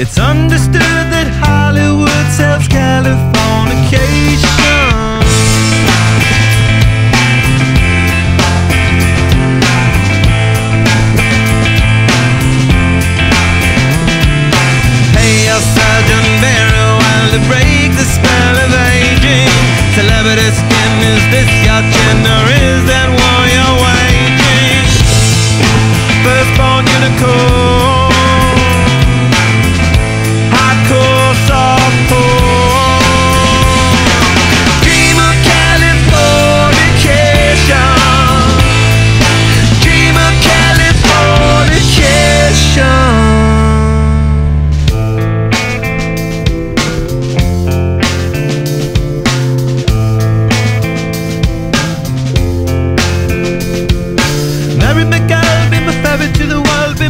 It's understood that Hollywood sells Californication.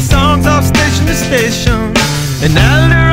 songs off station to station. And I learned.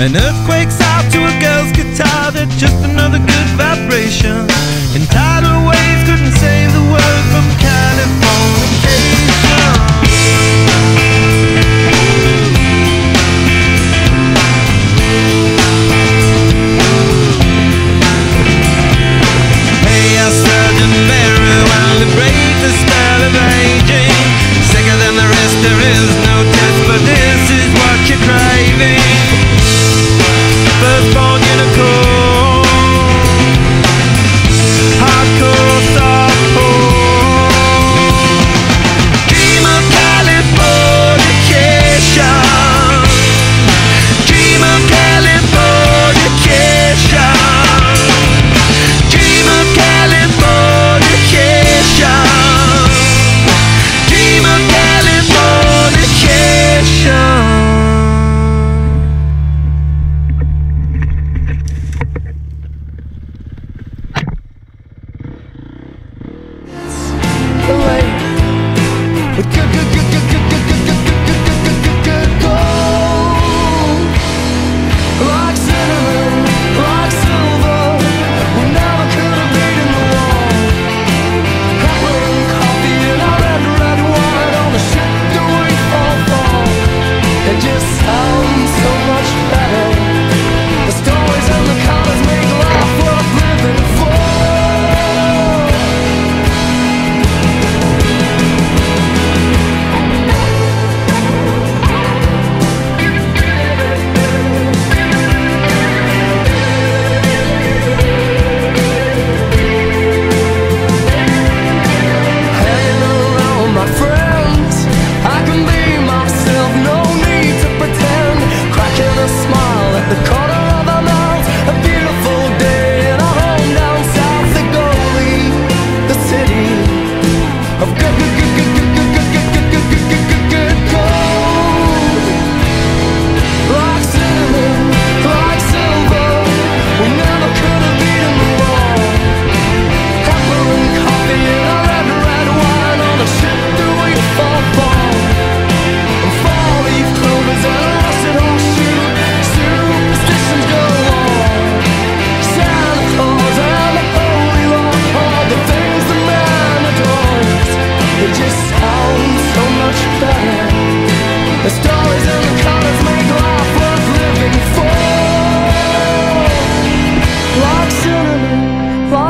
An earthquake's out to a girl's guitar, they're just another good vibration. And tidal waves couldn't save the world from Californication. took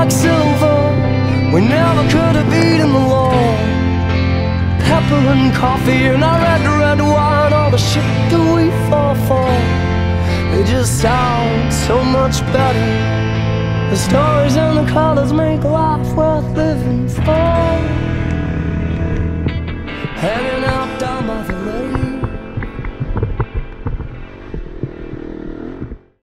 Like silver, We never could have beaten the law. Pepper and coffee and our red, red wine, all the shit that we fall for. They just sound so much better. The stories and the colors make life worth living for. Hanging out.